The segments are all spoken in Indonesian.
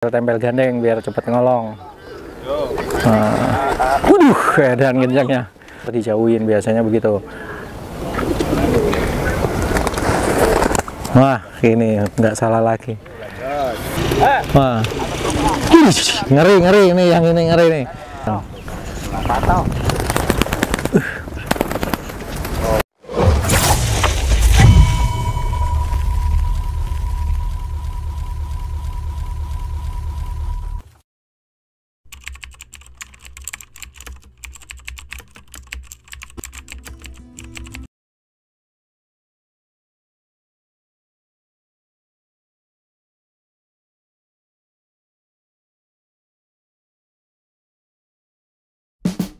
tempel gandeng biar cepet ngolong. Nah, waduh edan kencangnya dijauhin biasanya begitu. Wah ini nggak salah lagi. Wah. Ngeri ngeri ini yang ini ngeri nih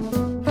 Thank you.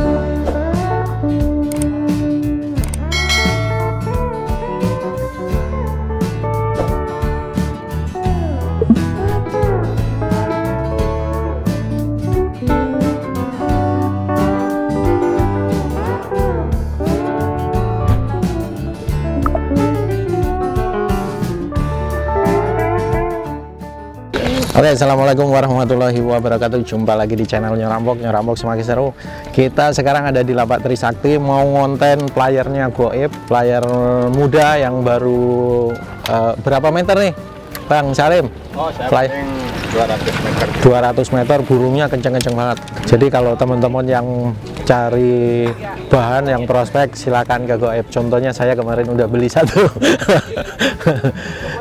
Oke, assalamualaikum warahmatullahi wabarakatuh. Jumpa lagi di channel Nyerambok, Nyerambok semakin seru. Kita sekarang ada di Lapak Trisakti mau ngonten playernya Goib, player muda yang baru eh, berapa meter nih, Bang Salim? Oh, saya Fly. Paling 200 meter. 200 meter burungnya kenceng-kenceng banget. Jadi kalau teman-teman yang cari bahan yang prospek silakan ke Goib. Contohnya saya kemarin udah beli satu.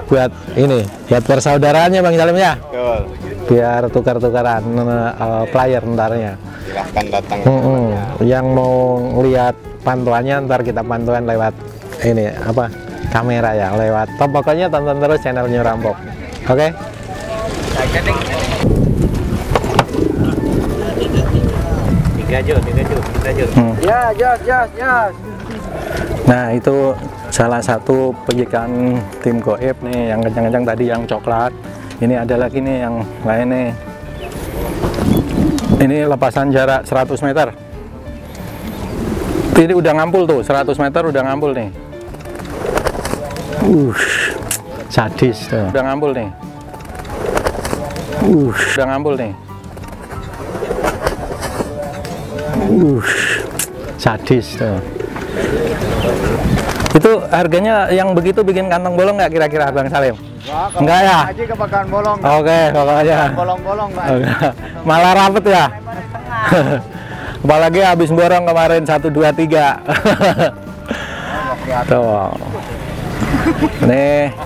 buat ini, buat persaudaraannya Bang Salim ya. Betul. Biar tukar-tukaran eh, player ntarnya. Silahkan datang. Mm-mm. Yang mau lihat pantuannya ntar kita pantuan lewat ini apa kamera ya lewat top pokoknya tonton terus channelnya Rampok oke Tiga jus, tiga tiga. Hmm. Ya, jas, jas, jas. Nah itu salah satu penjikan tim goib nih yang kencang-kencang tadi yang coklat. Ini ada lagi nih yang lain nih. Ini lepasan jarak 100 meter. Ini udah ngampul tuh, 100 meter udah ngampul nih. Uh, sadis tuh. Udah ngampul nih. Uh, udah ngampul nih. Uh, sadis tuh. Itu harganya yang begitu bikin kantong bolong nggak kira-kira Bang Salim? Wah, Enggak ya? Haji kebakaran bolong. Oke, pokoknya. Bolong-bolong, Pak. Malah rapet ya. Apalagi habis borong kemarin 1 2 3. Tuh. Nih.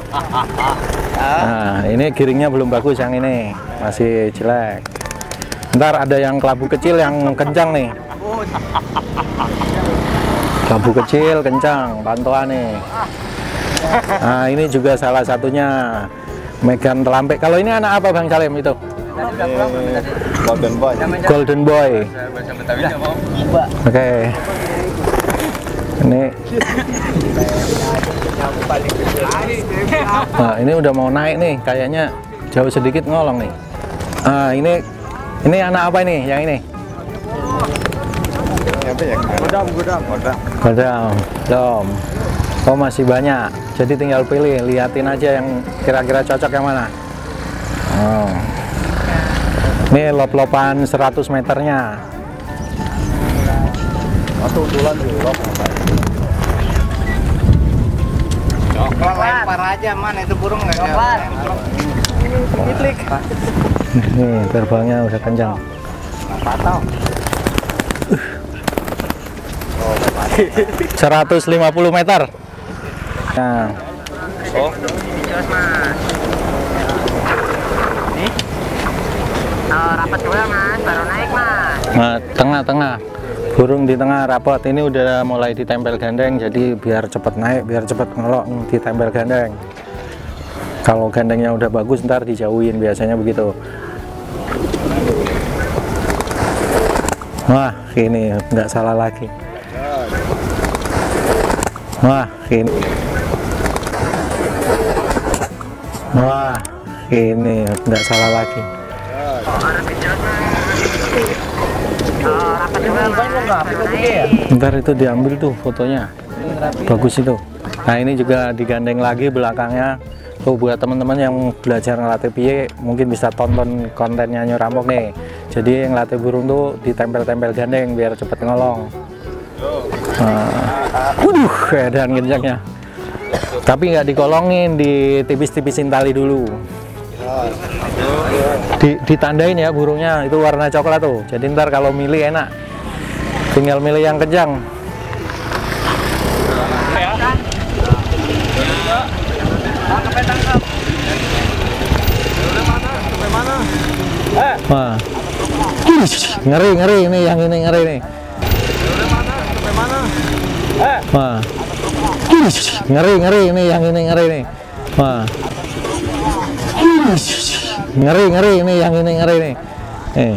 Nah, ini giringnya belum bagus yang ini. Masih jelek. Ntar ada yang kelabu kecil yang kencang nih. Kelabu kecil kencang, pantauan nih. Nah, ini juga salah satunya Megan Telampe. Kalau ini anak apa Bang Salim itu? Golden Boy. Golden Boy. Oke. Ini. Nah, ini udah mau naik nih, kayaknya jauh sedikit ngolong nih. Ah, ini ini anak apa ini? Yang ini? Ya? Gudam, gudam. Gudam. Godam, dom. Oh masih banyak. Jadi tinggal pilih, liatin aja yang kira-kira cocok yang mana. Oh. Ini lop-lopan 100 meternya. Atau undulan di. Coklat lempar aja, man. Itu burung nggak Coklat. Nih terbangnya udah kencang. Patau. 150 meter. Nah, Oh, Oh, rapat dulu mas, baru naik mas. nah, tengah-tengah. Burung di tengah rapot. Ini udah mulai ditempel gandeng, jadi biar cepet naik, biar cepet ngelok ditempel gandeng. Kalau gandengnya udah bagus, ntar dijauhin biasanya begitu. Wah, ini nggak salah lagi. Wah, ini. Wah, ini nggak salah lagi. Ntar itu diambil tuh fotonya. Bagus itu. Nah ini juga digandeng lagi belakangnya tuh buat teman-teman yang belajar ngelatih piye mungkin bisa tonton kontennya Nyo Rampok nih. Jadi yang latih burung tuh ditempel-tempel gandeng biar cepet ngolong. Nah, waduh dan kencangnya tapi nggak dikolongin ditipis-tipisin tali dulu. Di, ditandain ya burungnya itu warna coklat tuh. Jadi ntar kalau milih enak tinggal milih yang kencang Wah. Ih, ngeri ngeri ini yang ini ngeri nih. Wah. Ih, ngeri ngeri ini yang ini ngeri nih. Wah. Ngeri ngeri ini yang ini ngeri nih. Eh.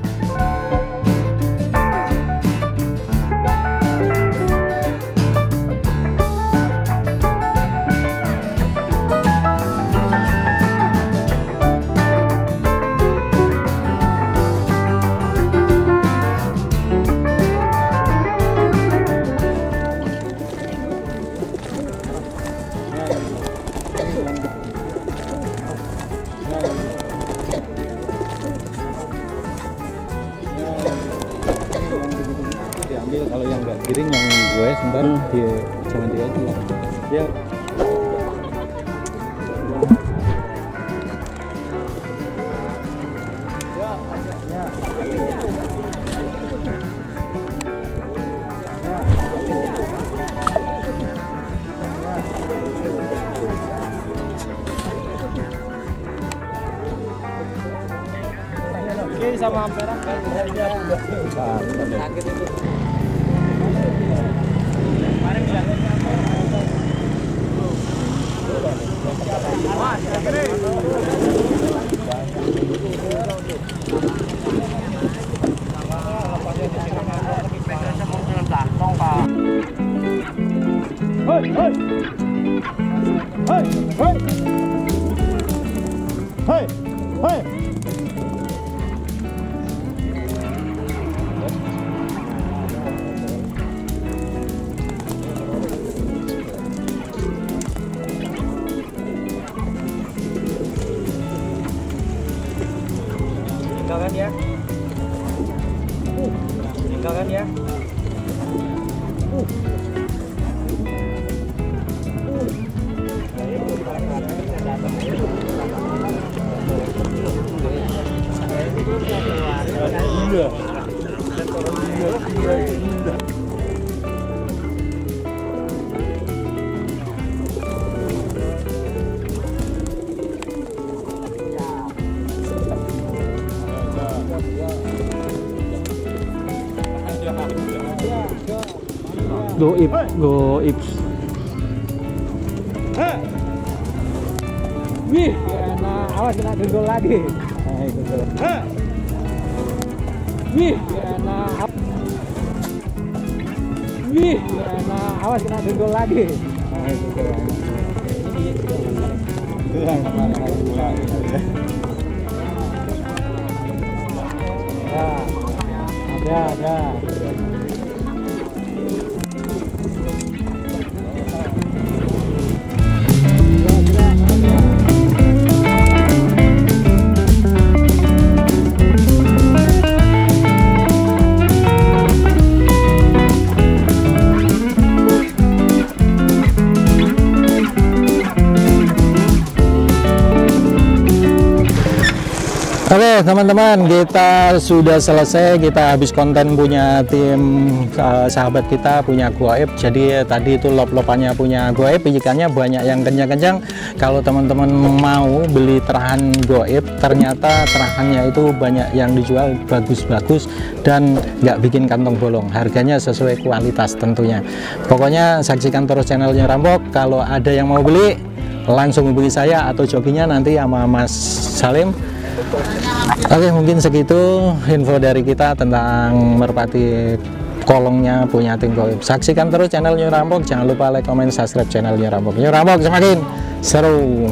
gue sebentar dia jangan dia aja dia sama merah kan? Hei, tinggalkan ya? Tinggalkan ya? Ip go ips Wih, nah, awas kena dengkul lagi. Nah, itu tuh. Wih, aw- Wih, nah, awas kena dengkul lagi. Nah, itu tuh. Itu yang kemarin harus pulang. Ya, ada, ada. Teman-teman kita sudah selesai. Kita habis konten punya tim uh, sahabat kita punya goib. Jadi tadi itu lop-lopannya punya goib ikannya banyak yang kencang-kencang kalau teman-teman mau beli terahan goib ternyata terahannya itu banyak yang dijual bagus-bagus dan nggak bikin kantong bolong. Harganya sesuai kualitas tentunya. Pokoknya saksikan terus channelnya Rambok. Kalau ada yang mau beli langsung hubungi saya atau jokinya nanti sama Mas Salim Oke mungkin segitu info dari kita tentang merpati kolongnya punya tim saksikan terus channel New jangan lupa like comment subscribe channel New Rampok. New semakin seru